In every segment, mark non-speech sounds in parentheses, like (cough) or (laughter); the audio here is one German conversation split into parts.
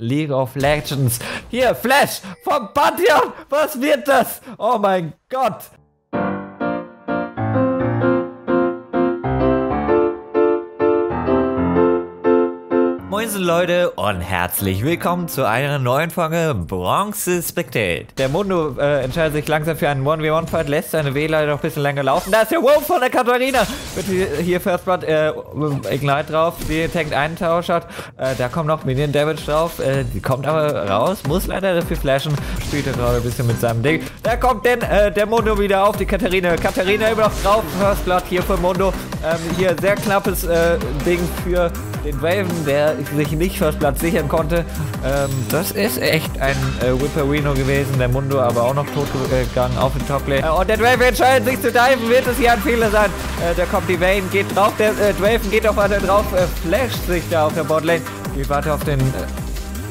League of Legends. Hier, Flash vom Pantheon. Was wird das? Oh mein Gott. Moinsen Leute und herzlich willkommen zu einer neuen Folge Bronze Spectate. Der Mundo äh, entscheidet sich langsam für einen 1v1-Fight, lässt seine W leider noch ein bisschen länger laufen. Da ist der Wolf von der Katharina. Hier, hier First Blood äh, Ignite drauf. Die tankt einen Tower Shot. Äh, da kommt noch Minion Damage drauf. Äh, die kommt aber raus, muss leider dafür flashen. Spielt er gerade ein bisschen mit seinem Ding. Da kommt denn äh, der Mundo wieder auf die Katharina. Katharina immer noch drauf. First Blood hier für Mundo. Ähm, hier sehr knappes äh, Ding für den Raven, der sich nicht fürs Platz sichern konnte. Ähm, das ist echt ein äh, Whipperino gewesen, der Mundo aber auch noch tot gegangen auf den Toplane. Äh, und der Draven entscheidet sich zu diven, wird es hier ein Fehler sein. Äh, da kommt die Vayne, geht drauf, der äh, Draven geht auf weiter drauf, äh, flasht sich da auf der Botlane, geht weiter auf den...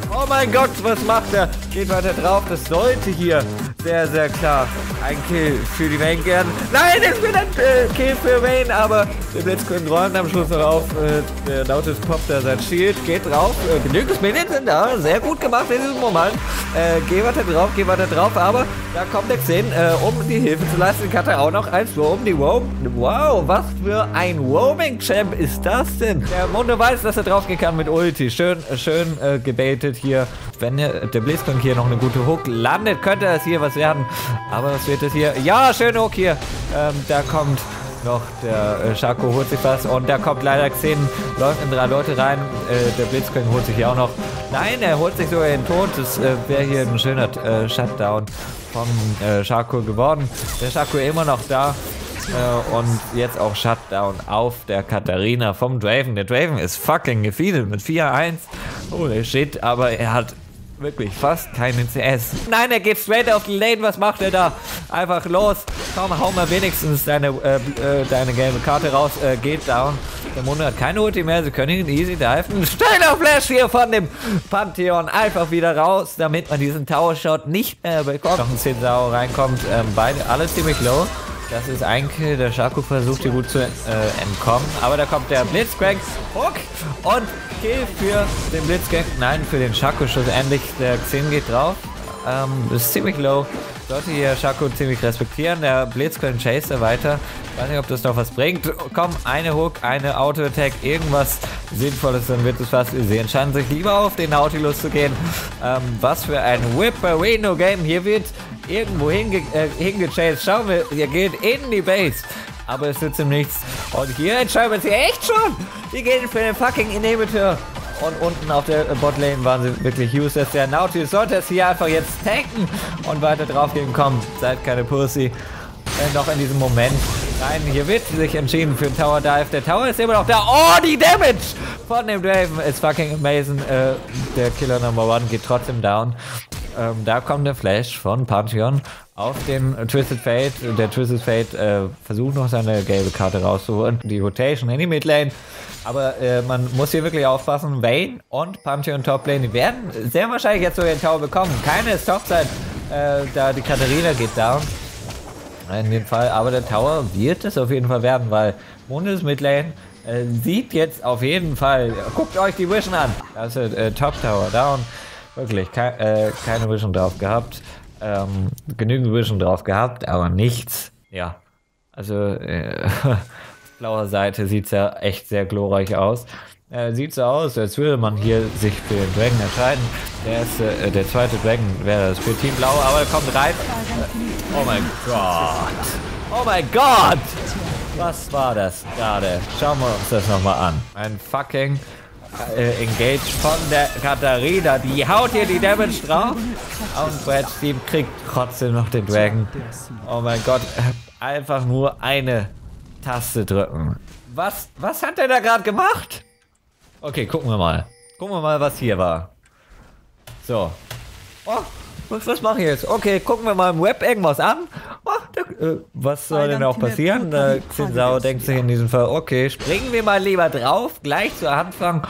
Oh mein Gott, was macht er? Geht weiter drauf, das sollte hier sehr, sehr klar ein Kill für die Vayne gern. Nein, es wird ein äh, Kill für Vayne, aber der Blitzquinn räumt am Schluss noch auf. Äh, der Nautis poppt da sein Shield, geht drauf. Äh, genügend Minions sind da, sehr gut gemacht in diesem Moment. Äh, geh weiter drauf, geh weiter drauf, aber da kommt der Xen, äh, um die Hilfe zu leisten. Hat er auch noch eins um die Roam. Wow, was für ein Roaming-Champ ist das denn? Der Mundo weiß, dass er draufgehen kann mit Ulti. Schön, schön äh, gebaitet hier. Wenn der, Blitzquinn hier noch eine gute Hook landet, könnte es hier was werden. Aber es wird es hier. Ja, schön Hook hier. Ähm, da kommt noch der äh, Schako holt sich was und da kommt leider Xen, läuft in drei Leute rein. Äh, der Blitzkrieg holt sich hier auch noch. Nein, er holt sich sogar den Tod. Das äh, wäre hier ein schöner äh, Shutdown vom äh, Schako geworden. Der Schako immer noch da. Äh, und jetzt auch Shutdown auf der Katharina vom Draven. Der Draven ist fucking gefeedet mit 4-1. Holy shit, aber er hat Wirklich, fast keine CS. Nein, er geht straight auf die Lane. Was macht er da? Einfach los. Komm, hau mal wenigstens deine, äh, äh, deine gelbe Karte raus. Äh, geht down. Der Mundo hat keine Ulti mehr. Sie können ihn easy diven. Steiler Flash hier von dem Pantheon. Einfach wieder raus, damit man diesen Tower Shot nicht mehr bekommt. Noch ein 10 Sau reinkommt. Ähm, beide, alle ziemlich low. Das ist ein Kill. Der Shaku versucht hier gut zu äh, entkommen. Aber da kommt der Blitzcrank. Hook. Und Kill für den Blitzgang. Nein, für den Shaco schlussendlich. Der Xen geht drauf. Ähm, ist ziemlich low. Sollte hier Shaco ziemlich respektieren. Der Blitzcrank chase weiter. Weiß nicht, ob das noch was bringt. Komm, eine Hook, eine Auto-Attack, irgendwas Sinnvolles, dann wird es fast. Sie entscheiden sich lieber auf den Nautilus zu gehen. Ähm, was für ein Whipperino-Game. Hier wird irgendwo hinge äh, hingechased. Schauen wir, ihr geht in die Base aber es nützt ihm nichts. Und hier entscheiden sie echt schon. Die gehen für den fucking Inhibitor. Und unten auf der Botlane waren sie wirklich useless. Der Nautilus sollte es hier einfach jetzt tanken und weiter drauf gehen. Komm, seid keine Pussy. Äh, noch in diesem Moment. Nein, hier wird sich entschieden für den Tower Dive. Der Tower ist immer noch da. Oh, die Damage von dem Draven ist fucking amazing. Äh, der Killer Number One geht trotzdem down. Ähm, da kommt der Flash von Pantheon auf den Twisted Fate. Der Twisted Fate äh, versucht noch seine gelbe Karte rauszuholen. Die Rotation in die Midlane. Aber äh, man muss hier wirklich aufpassen. Vayne und Pantheon Toplane, werden sehr wahrscheinlich jetzt so den Tower bekommen. Keine ist Topside, äh, da die Katharina geht down. In dem Fall, aber der Tower wird es auf jeden Fall werden, weil Mundes Midlane äh, sieht jetzt auf jeden Fall. Guckt euch die Vision an. Ist äh, Top Tower down. Wirklich, ke äh, keine Vision drauf gehabt ähm, genügend Vision drauf gehabt, aber nichts. Ja, also äh, (laughs) blauer Seite sieht es ja echt sehr glorreich aus. Äh, sieht so aus, als würde man hier sich für den Dragon entscheiden. Der, ist, äh, der zweite Dragon wäre das für Team Blau, aber er kommt rein. oh mein Gott! Oh mein Gott! Was war das gerade? Schauen wir uns das nochmal an. Ein fucking äh, engaged von der Katharina. Die haut hier die Damage drauf. Und Brad Steve kriegt trotzdem noch den Dragon. Oh mein Gott. Einfach nur eine Taste drücken. Was, was hat der da gerade gemacht? Okay, gucken wir mal. Gucken wir mal, was hier war. So. Oh, was, was mache ich jetzt? Okay, gucken wir mal im Web irgendwas an. Äh, was soll denn auch passieren? Äh, denkt sich in diesem Fall, okay, springen wir mal lieber drauf, gleich zu Anfang.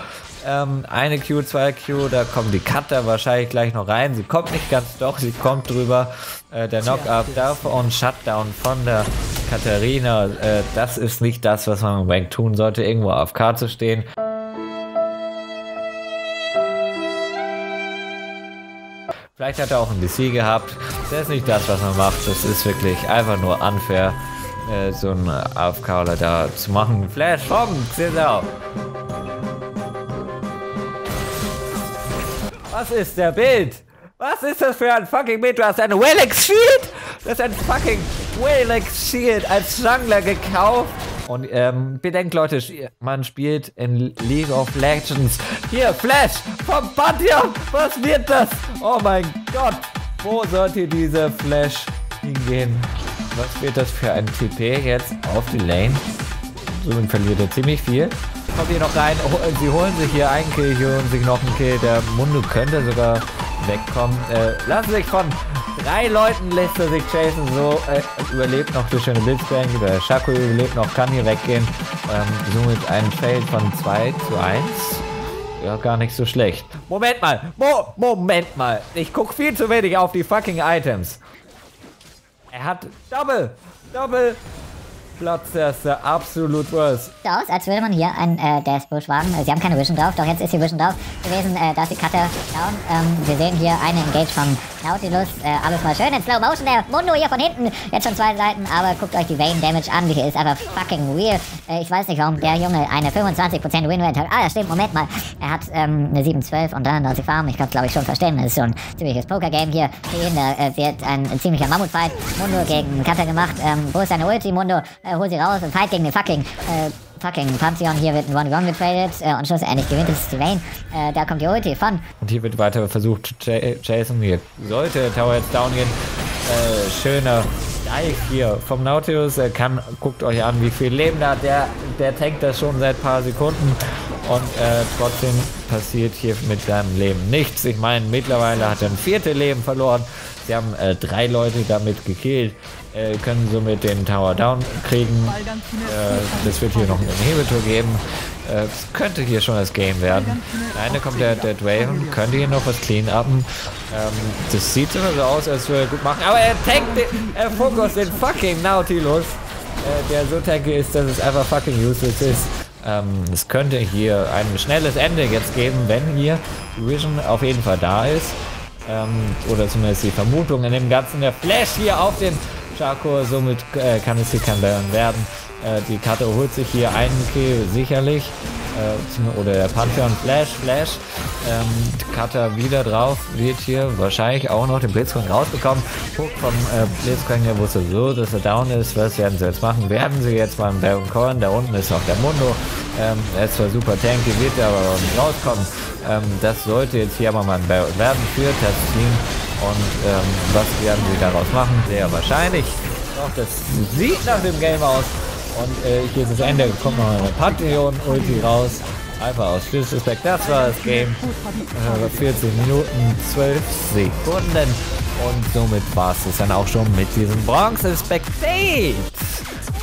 Ähm, eine Q, zwei Q, da kommen die Cutter wahrscheinlich gleich noch rein. Sie kommt nicht ganz doch, sie kommt drüber. Äh, der Knockup davon, Shutdown von der Katharina. Äh, das ist nicht das, was man im Rank tun sollte, irgendwo auf K zu stehen. Vielleicht hat er auch ein DC gehabt. Das ist nicht das, was man macht. Das ist wirklich einfach nur unfair, äh, so einen AFKler da zu machen. Flash, komm, genau. Was ist der Bild? Was ist das für ein fucking Bild? Du hast ein Willex Shield? Das ist ein fucking Willex Shield als Jungler gekauft. Und ähm, bedenkt Leute, man spielt in League of Legends. Hier, Flash vom Pantheon. Was wird das? Oh mein Gott. Wo sollte dieser Flash hingehen? Was wird das für ein TP jetzt auf die Lane? Somit verliert er ziemlich viel. Kommt hier noch rein. Sie holen sich hier einen Kill, hier holen sich noch einen Kill. Der Mundo könnte sogar wegkommen. Äh, lassen sich von drei Leuten lässt er sich chasen. So äh, überlebt noch durch eine Blitzbang. Der Shaco überlebt noch, kann hier weggehen. Ähm, somit ein Feld von 2 zu 1. Ja, gar nicht so schlecht. Moment mal. Mo Moment mal. Ich guck viel zu wenig auf die fucking Items. Er hat Double. Double. Platzerste, absolut was. Sieht aus, als würde man hier ein äh, Deathbush wagen. Sie haben keine Vision drauf, doch jetzt ist die Vision drauf gewesen. Äh, da ist die Cutter down. Ähm, wir sehen hier eine Engage vom Nautilus. Äh, alles mal schön in Slow Motion. Der Mundo hier von hinten. Jetzt schon zwei Seiten, aber guckt euch die Vayne Damage an. Die ist einfach fucking real. Äh, ich weiß nicht, warum der Junge eine 25% Winrate hat. Ah, ja, stimmt, Moment mal. Er hat ähm, eine 712 und 33 Farm. Ich kann es, glaube ich, schon verstehen. Das ist so ein ziemliches Poker-Game hier. Für ihn da äh, wird ein, ein ziemlicher Mammutfight. Mundo gegen Cutter gemacht. Ähm, wo ist seine Ulti, Mundo? Äh, hol sie raus und fight gegen den fucking, äh, fucking Pantheon. Hier wird ein One-One getradet äh, und schlussendlich gewinnt es Vayne. Äh, da kommt die Ulti von. Und hier wird weiter versucht zu chasen. Hier sollte Tower jetzt down gehen. Äh, schöner Dive hier vom Nautilus. Er kann, guckt euch an, wie viel Leben da hat. Der, der tankt das schon seit paar Sekunden. Und äh, trotzdem passiert hier mit seinem Leben nichts. Ich meine, mittlerweile hat er ein viertes Leben verloren. Sie haben äh, drei Leute damit gekillt, äh, können somit den Tower down kriegen. Äh, das wird hier noch eine Hebeltour geben. Äh, es könnte hier schon das Game werden. Eine kommt der Dead Raven, könnte hier noch was clean upen. Ähm, das sieht immer so aus, als würde er gut machen. Aber er tankt den, er fokus den fucking Nautilus, der so tanky ist, dass es einfach fucking useless ist. Ähm, es könnte hier ein schnelles Ende jetzt geben, wenn hier Vision auf jeden Fall da ist. Ähm, oder zumindest die Vermutung in dem Ganzen. Der Flash hier auf den Charco, somit äh, kann es hier kein Baron werden. Äh, die Karte holt sich hier einen Kill sicherlich. Äh, oder der Pantheon Flash, Flash. Ähm, Cutter wieder drauf, wird hier wahrscheinlich auch noch den Blitzcrank rausbekommen. Guck vom äh, Blitzcrank, der wusste so, dass er down ist. Was werden sie jetzt machen? Werden sie jetzt beim Baron Coin? Da unten ist noch der Mundo. Ähm, er ist zwar super tanky, wird aber auch nicht rauskommen. Ähm, das sollte jetzt hier aber mal ein Baron werden für Tassin. Und ähm, was werden sie daraus machen? Sehr wahrscheinlich. Doch, das sieht nach dem Game aus. Und äh, hier ist das Ende. Kommt noch eine Pantheon-Ulti raus. Einfach aus Disrespect. Das war das Game. Äh, 14 Minuten, 12 Sekunden. Und somit war es dann auch schon mit diesem Bronze Spectate.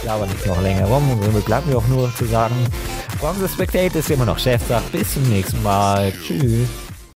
Aber nicht noch länger rum. Und somit bleibt mir auch nur zu sagen, Bronze Spectate ist immer noch Chefsache. Bis zum nächsten Mal. Tschüss.